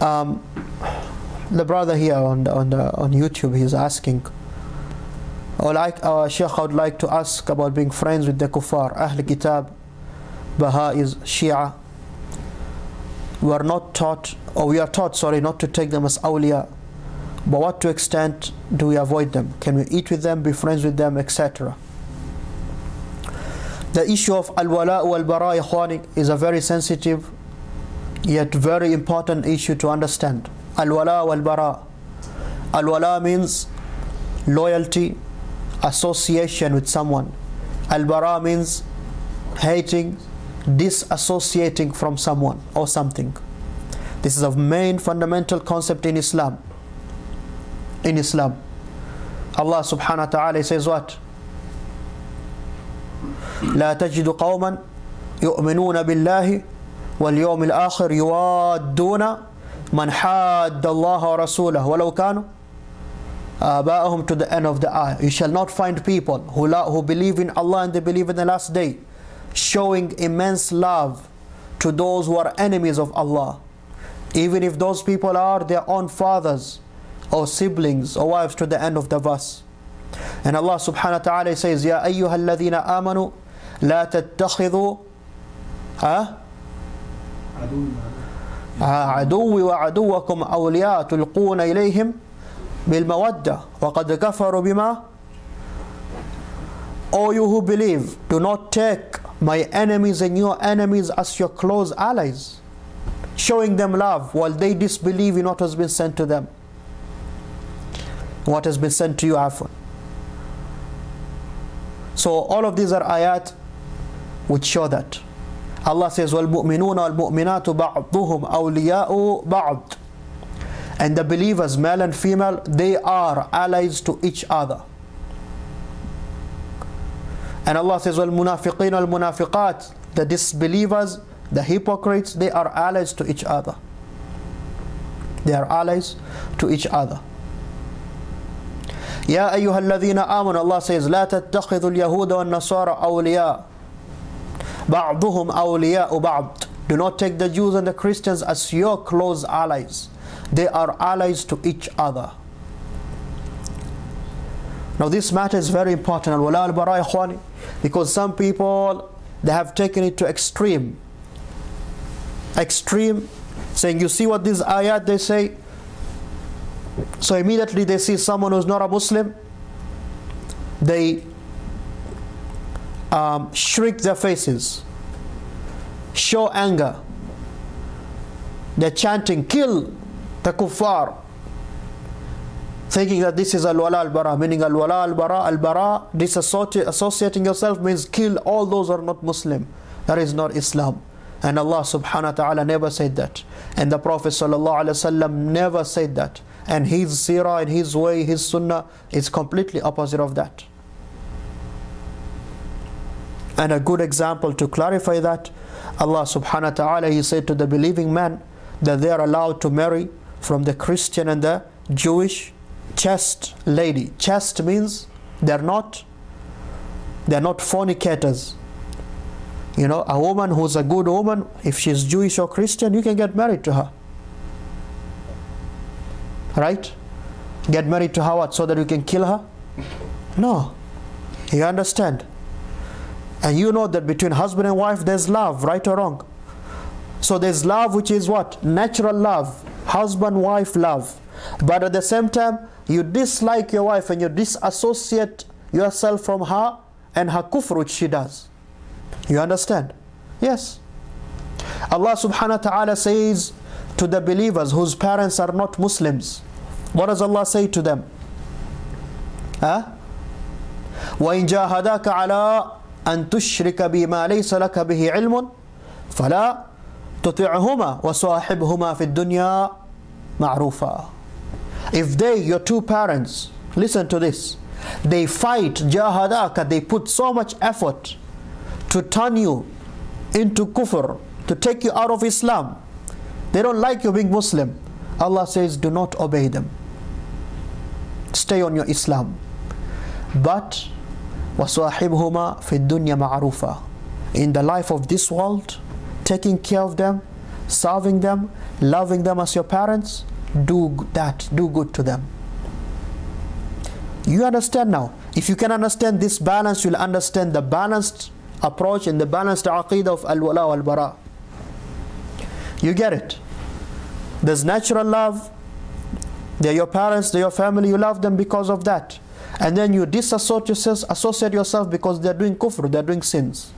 Um, the brother here on the, on the, on YouTube he's asking or like uh, Sheikh I would like to ask about being friends with the kuffar. Ahl Kitab Baha'is Shia. We are not taught or we are taught sorry not to take them as awliya but what to extent do we avoid them? Can we eat with them be friends with them etc the issue of al-wala wal-bara is a very sensitive yet very important issue to understand al-wala wal-bara al-wala means loyalty association with someone al-bara means hating disassociating from someone or something this is a main fundamental concept in islam in islam allah subhanahu wa ta'ala says what لا تجد قوما يؤمنون بالله واليوم الآخر يوادون من حاد الله ورسوله ولو كانوا آباءهم to the end of the ayah. You shall not find people who, who believe in Allah and they believe in the last day showing immense love to those who are enemies of Allah. Even if those people are their own fathers or siblings or wives to the end of the verse. And Allah subhanahu wa ta'ala says, يا أيها الذين آمنوا لا تتخذوا ها عدوي وعدوكم أولياء تلقون إليهم بالمودة وقد كفروا بما O you who believe, do not take my enemies and your enemies as your close allies, showing them love while they disbelieve in what has been sent to them. What has been sent to you, Afwan. So all of these are ayat which show that. Allah says, وَالْمُؤْمِنُونَ وَالْمُؤْمِنَاتُ بَعْضُهُمْ أَوْلِيَاءُ بَعْضٍ And the believers, male and female, they are allies to each other. And Allah says, وَالْمُنَافِقِينَ وَالْمُنَافِقَاتِ The disbelievers, the hypocrites, they are allies to each other. They are allies to each other. يا أيها الذين آمنوا Allah says لا تتخذوا اليهود والنصارى أولياء بعضهم أولياء بعض Do not take the Jews and the Christians as your close allies. They are allies to each other. Now this matter is very important. Al-wala al-bara ikhwani because some people they have taken it to extreme extreme saying you see what these ayat they say so immediately they see someone who's not a muslim they um, shrink their faces show anger they're chanting kill the kuffar thinking that this is al-wala al-bara, meaning al-wala al-bara, al-bara, disassociating yourself means kill all those who are not Muslim. That is not Islam. And Allah subhanahu wa ta'ala never said that. And the Prophet sallallahu alaihi wasallam never said that. And his seerah and his way, his sunnah is completely opposite of that. And a good example to clarify that, Allah subhanahu wa ta'ala, He said to the believing man that they are allowed to marry from the Christian and the Jewish chaste lady. Chaste means they're not they're not fornicators. You know, a woman who's a good woman, if she's Jewish or Christian, you can get married to her. Right? Get married to her what, so that you can kill her? No. You understand? And you know that between husband and wife there's love, right or wrong? So there's love which is what? Natural love. Husband, wife love. But at the same time, you dislike your wife and you disassociate yourself from her and her kufr which she does. You understand? Yes. Allah subhanahu wa ta'ala says to the believers whose parents are not Muslims, what does Allah say to them? Huh? وإن جاهداك على أن تشرك بما ليس لك به علم فلا تطعهما وصاحبهما في الدنيا معروفا if they, your two parents, listen to this, they fight jahadaka, they put so much effort to turn you into kufr, to take you out of Islam. They don't like you being Muslim. Allah says, do not obey them. Stay on your Islam. But وَصَاحِبْهُمَا فِي الدُّنْيَا مَعْرُوفًا In the life of this world, taking care of them, serving them, loving them as your parents, do that, do good to them. You understand now? If you can understand this balance, you'll understand the balanced approach and the balanced aqidah of al-wala wal-bara. You get it? There's natural love. They're your parents, they're your family, you love them because of that. And then you disassociate yourself, associate yourself because they're doing kufr, they're doing sins.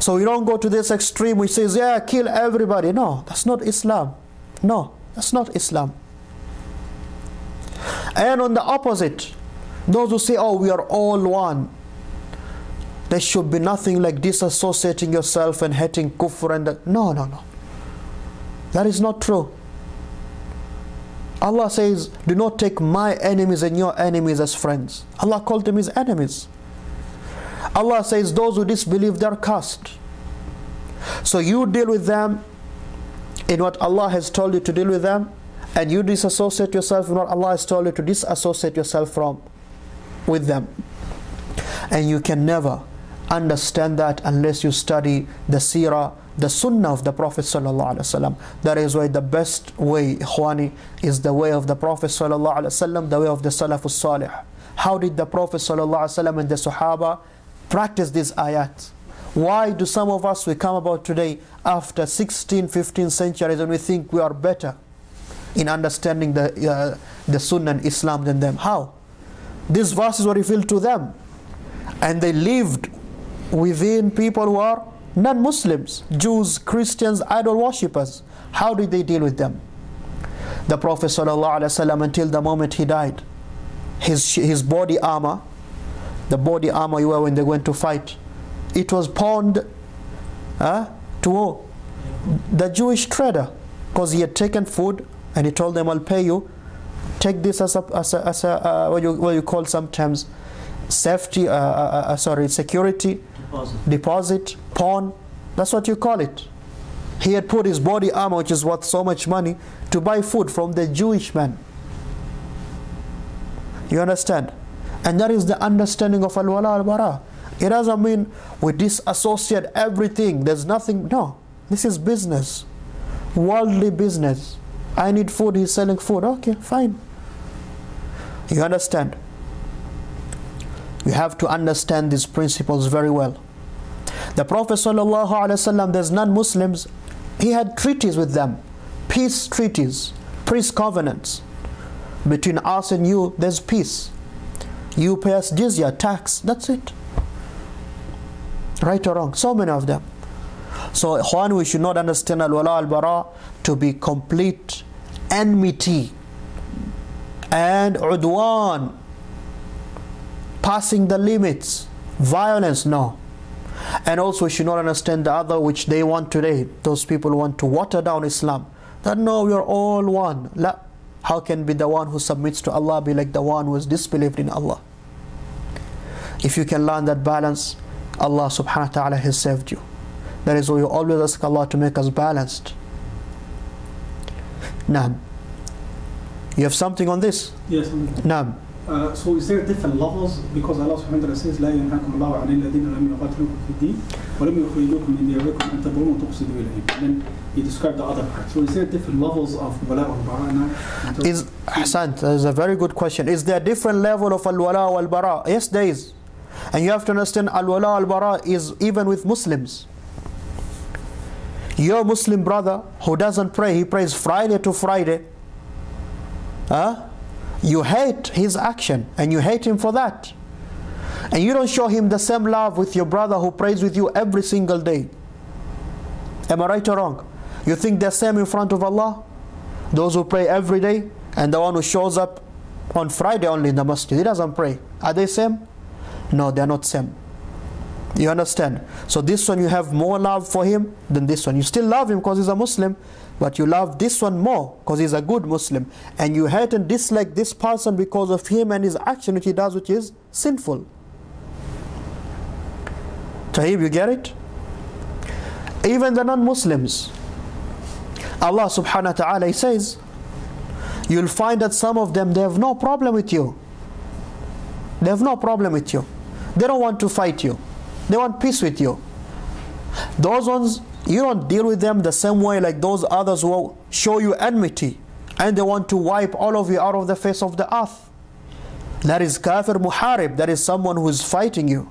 So you don't go to this extreme which says, yeah, kill everybody. No, that's not Islam. No, that's not Islam. And on the opposite, those who say, oh, we are all one. There should be nothing like disassociating yourself and hating kufr and that. No, no, no. That is not true. Allah says, do not take my enemies and your enemies as friends. Allah called them his enemies. Allah says, those who disbelieve, they're cursed. So you deal with them in what Allah has told you to deal with them, and you disassociate yourself from what Allah has told you to disassociate yourself from with them. And you can never understand that unless you study the seerah, the sunnah of the Prophet ﷺ. That is why the best way, ikhwani, is the way of the Prophet ﷺ, the way of the Salafus Salih. How did the Prophet ﷺ and the Sahaba practice these ayat? Why do some of us, we come about today after 16, 15 centuries and we think we are better in understanding the, uh, the Sunnah and Islam than them? How? These verses were revealed to them. And they lived within people who are non-Muslims, Jews, Christians, idol worshippers. How did they deal with them? The Prophet ﷺ, until the moment he died, his, his body armor, the body armor you wear when they went to fight, it was pawned uh, to the Jewish trader because he had taken food and he told them, I'll pay you. Take this as a, as a, as a uh, what, you, what you call sometimes safety, uh, uh, uh sorry, security deposit. deposit, pawn. That's what you call it. He had put his body armor, which is worth so much money, to buy food from the Jewish man. You understand? And that is the understanding of al-wala al-bara. It doesn't mean we disassociate everything. There's nothing. No. This is business. Worldly business. I need food, he's selling food. Okay, fine. You understand? You have to understand these principles very well. The Prophet ﷺ, there's non-Muslims, he had treaties with them, peace treaties, peace covenants. Between us and you, there's peace. You pay us jizya, tax, that's it. Right or wrong, so many of them. So, Juan, we should not understand al-wala al-bara to be complete enmity and udwan, passing the limits, violence, no. And also we should not understand the other which they want today. Those people want to water down Islam. That no, we are all one. La. How can be the one who submits to Allah be like the one who has disbelieved in Allah? If you can learn that balance, Allah subhanahu wa ta'ala has saved you. That is why you always ask Allah to make us balanced. Naam. You have something on this? Yes. Naam. Uh, so is there different levels because Allah subhanahu wa ta'ala says لا ينهاكم الله عن الذين لم يقاتلوكم في الدين ولم يخرجوكم من دياركم أن تبرون وتقصدوا إليهم and then he described the other part so is there different levels of wala wal bara now is Hassan that is a very good question is there a different level of al wala wal bara yes there is and you have to understand al wala al bara is even with Muslims your Muslim brother who doesn't pray he prays Friday to Friday huh? You hate his action and you hate him for that. And you don't show him the same love with your brother who prays with you every single day. Am I right or wrong? You think they're same in front of Allah? Those who pray every day and the one who shows up on Friday only in the masjid, he doesn't pray. Are they same? No, they're not same. You understand? So this one you have more love for him than this one. You still love him because he's a Muslim, but you love this one more because he's a good Muslim. And you hate and dislike this person because of him and his action which he does which is sinful. Tayyib, you get it? Even the non-Muslims. Allah subhanahu wa ta'ala says, you'll find that some of them, they have no problem with you. They have no problem with you. They don't want to fight you. They want peace with you. Those ones, You don't deal with them the same way like those others who show you enmity and they want to wipe all of you out of the face of the earth. That is kafir muharib, that is someone who is fighting you.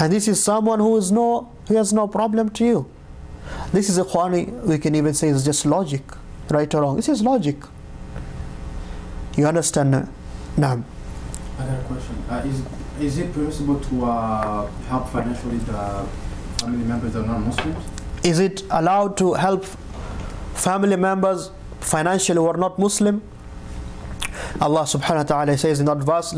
And this is someone who is no who has no problem to you. This is a Ikhwani, we can even say is just logic, right or wrong. This is logic. You understand? Naam. I a question. Uh, is is it permissible to uh, help financially the family members are not Muslims? Is it allowed to help family members financially who are not Muslim? Allah subhanahu wa ta'ala says in that verse,